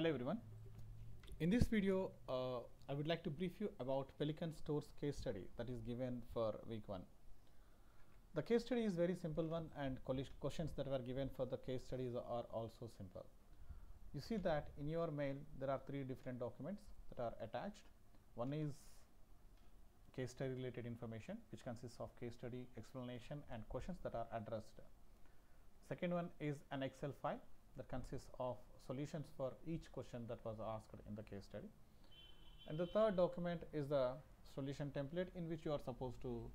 Hello everyone. In this video, uh, I would like to brief you about Pelican Stores case study that is given for week 1. The case study is very simple one and questions that were given for the case studies are also simple. You see that in your mail there are three different documents that are attached. One is case study related information which consists of case study explanation and questions that are addressed. Second one is an Excel file that consists of solutions for each question that was asked in the case study. And the third document is the solution template in which you are supposed to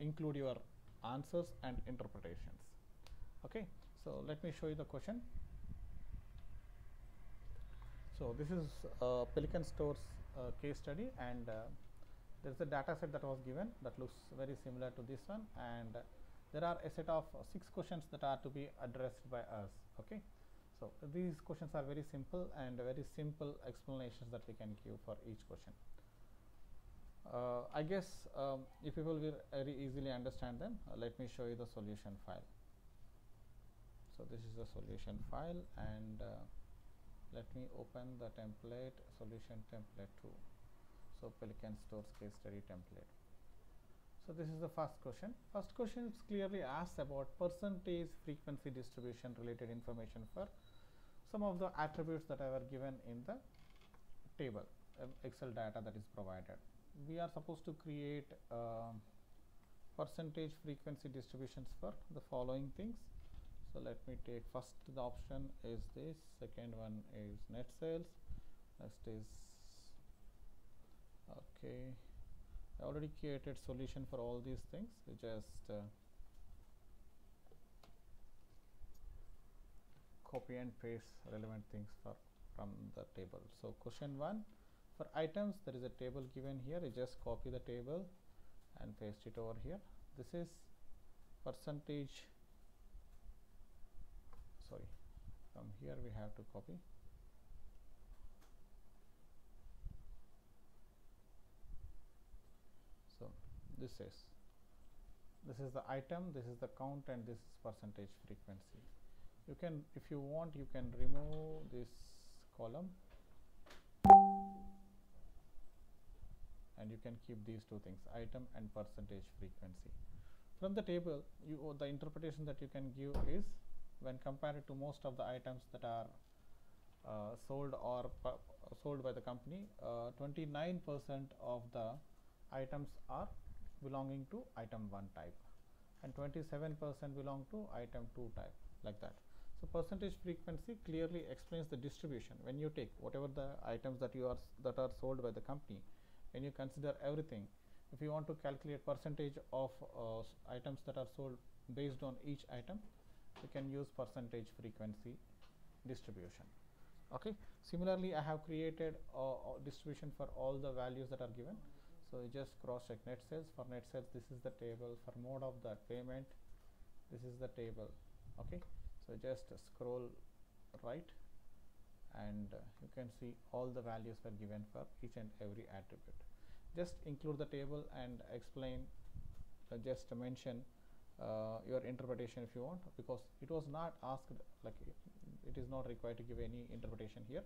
include your answers and interpretations. Okay, so let me show you the question. So this is uh, Pelican Stores uh, case study and uh, there is a data set that was given that looks very similar to this one and there are a set of six questions that are to be addressed by us okay. So these questions are very simple and very simple explanations that we can give for each question. Uh, I guess um, if people will very easily understand them uh, let me show you the solution file. So this is the solution file and uh, let me open the template solution template 2 so pelican stores case study template so this is the first question. First question is clearly asks about percentage frequency distribution related information for some of the attributes that are given in the table um, excel data that is provided. We are supposed to create um, percentage frequency distributions for the following things. So let me take first the option is this second one is net sales next is okay I already created solution for all these things. We just uh, copy and paste relevant things for from the table. So question one for items there is a table given here. You just copy the table and paste it over here. This is percentage sorry from here we have to copy so this is. This is the item this is the count and this is percentage frequency. You can if you want you can remove this column. And you can keep these two things item and percentage frequency. From the table you the interpretation that you can give is when compared to most of the items that are uh, sold or sold by the company 29% uh, of the items are belonging to item 1 type. And 27% belong to item 2 type like that. So percentage frequency clearly explains the distribution. When you take whatever the items that you are that are sold by the company when you consider everything if you want to calculate percentage of uh, items that are sold based on each item you can use percentage frequency distribution. Okay? Similarly i have created a distribution for all the values that are given so you just cross check net sales. For net sales this is the table. For mode of the payment this is the table. Okay? So just scroll right and uh, you can see all the values were given for each and every attribute. Just include the table and explain uh, just mention uh, your interpretation if you want because it was not asked like it is not required to give any interpretation here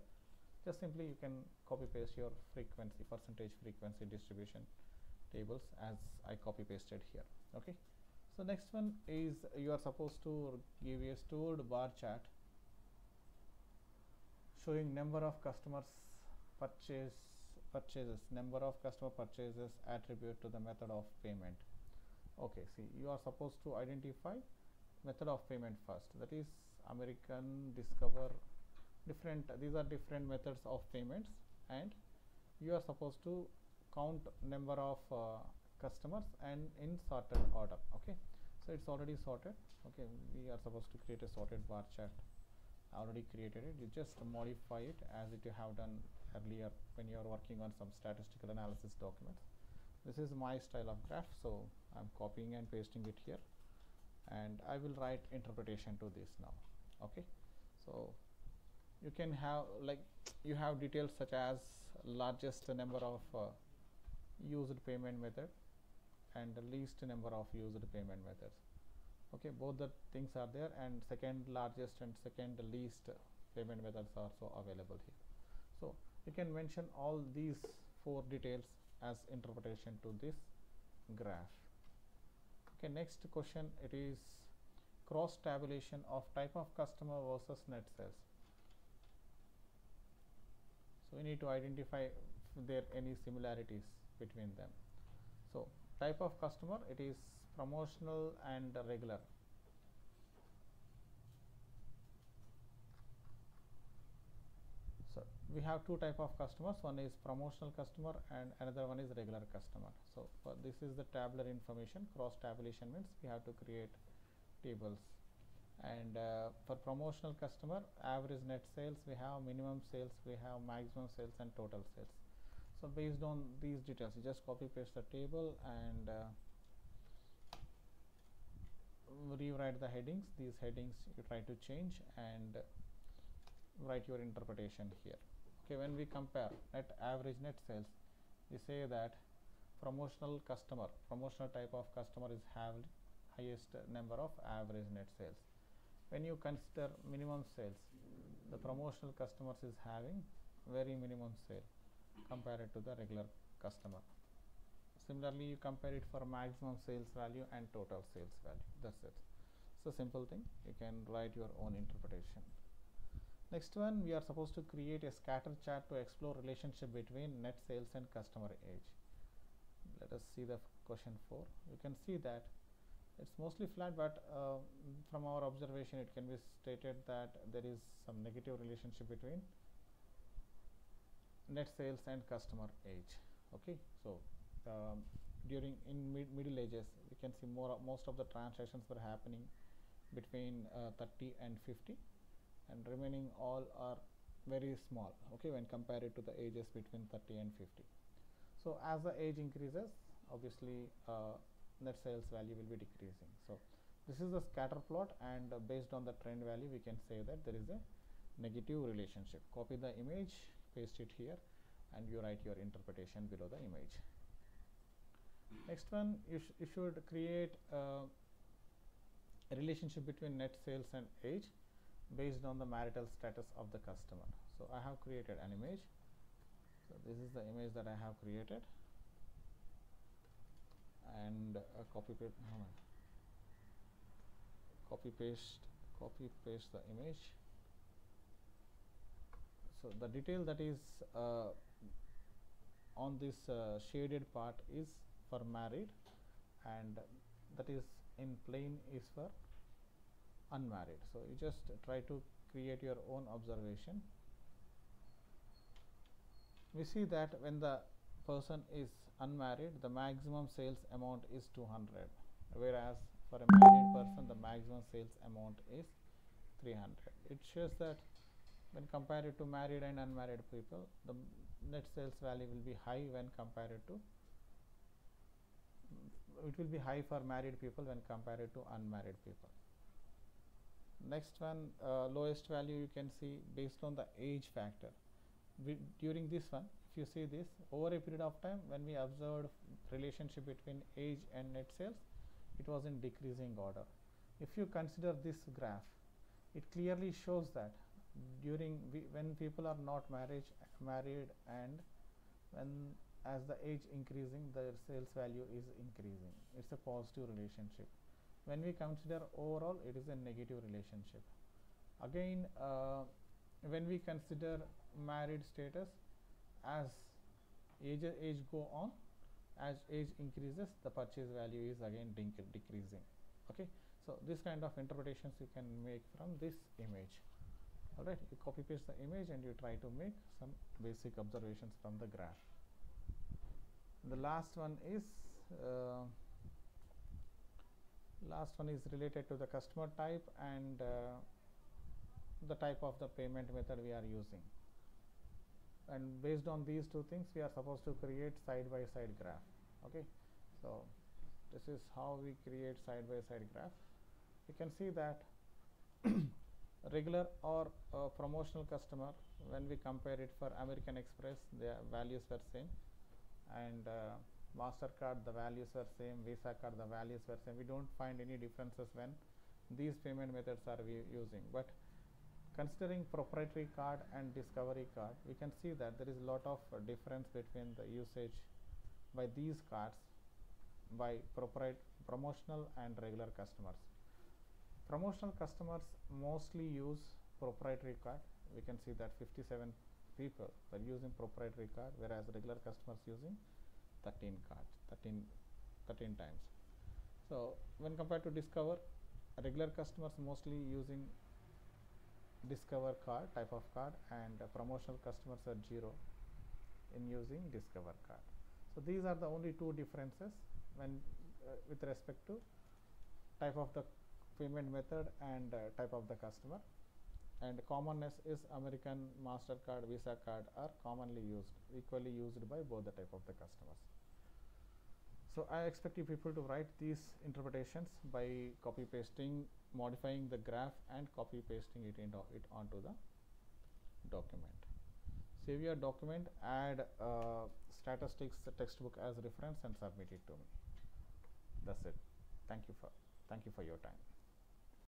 just simply you can copy paste your frequency percentage frequency distribution tables as I copy pasted here okay? So next one is you are supposed to give a sorted bar chart showing number of customers purchase purchases number of customer purchases attribute to the method of payment. Okay see you are supposed to identify method of payment first. That is American Discover different these are different methods of payments. And you are supposed to count number of uh, customers and in sorted order okay? So it's already sorted okay? We are supposed to create a sorted bar chart. I already created it. You just modify it as it you have done earlier when you are working on some statistical analysis documents. This is my style of graph so I'm copying and pasting it here. And I will write interpretation to this now okay? So you can have like you have details such as largest number of uh, used payment method and the least number of used payment methods. Okay both the things are there and second largest and second least payment methods are also available here. So you can mention all these four details as interpretation to this graph. Okay next question it is cross tabulation of type of customer versus net sales so we need to identify if there any similarities between them. So type of customer it is promotional and regular. So we have two type of customers. One is promotional customer and another one is regular customer. So this is the tabular information. Cross tabulation means we have to create tables and uh, for promotional customer average net sales we have minimum sales we have maximum sales and total sales. So based on these details you just copy paste the table and uh, rewrite the headings. These headings you try to change and write your interpretation here. Okay when we compare net average net sales we say that promotional customer promotional type of customer is have highest number of average net sales when you consider minimum sales the promotional customers is having very minimum sale compared to the regular customer. Similarly you compare it for maximum sales value and total sales value. That's it. It's a simple thing. You can write your own interpretation. Next one we are supposed to create a scatter chart to explore relationship between net sales and customer age. Let us see the question 4 you can see that it's mostly flat but uh, from our observation it can be stated that there is some negative relationship between net sales and customer age okay? So um, during in mid middle ages we can see more most of the transactions were happening between uh, 30 and 50 and remaining all are very small okay when compared to the ages between 30 and 50 so as the age increases obviously uh, net sales value will be decreasing. So this is the scatter plot and uh, based on the trend value we can say that there is a negative relationship. Copy the image paste it here and you write your interpretation below the image. Next one you, sh you should create uh, a relationship between net sales and age based on the marital status of the customer. So I have created an image. So this is the image that I have created and uh, copy paste copy paste copy paste the image. So the detail that is uh, on this uh, shaded part is for married and that is in plain is for unmarried. So you just try to create your own observation. We see that when the person is unmarried the maximum sales amount is 200 whereas for a married person the maximum sales amount is 300 it shows that when compared to married and unmarried people the net sales value will be high when compared to it will be high for married people when compared to unmarried people. Next one uh, lowest value you can see based on the age factor. We, during this one if you see this over a period of time when we observed relationship between age and net sales it was in decreasing order. If you consider this graph it clearly shows that during we, when people are not marriage married and when as the age increasing their sales value is increasing. It's a positive relationship. When we consider overall it is a negative relationship. Again uh, when we consider married status as age age go on as age increases the purchase value is again decreasing okay? So this kind of interpretations you can make from this image. Alright you copy paste the image and you try to make some basic observations from the graph. The last one is uh, last one is related to the customer type and uh, the type of the payment method we are using and based on these two things we are supposed to create side by side graph. Okay? So this is how we create side by side graph. You can see that regular or uh, promotional customer when we compare it for American Express the values were same. And uh, MasterCard the values were same. Visa card the values were same. We don't find any differences when these payment methods are we using. But considering proprietary card and discovery card, we can see that there is a lot of uh, difference between the usage by these cards by promotional and regular customers. Promotional customers mostly use proprietary card. We can see that 57 people were using proprietary card, whereas regular customers using 13 cards, 13, 13 times. So when compared to Discover, regular customers mostly using Discover card type of card and uh, promotional customers are zero in using Discover card. So these are the only two differences when uh, with respect to type of the payment method and uh, type of the customer and commonness is American MasterCard, Visa card are commonly used, equally used by both the type of the customers. So I expect you people to write these interpretations by copy pasting, modifying the graph and copy pasting it into it onto the document. Save your document, add uh, statistics textbook as reference and submit it to me. That's it. Thank you for thank you for your time.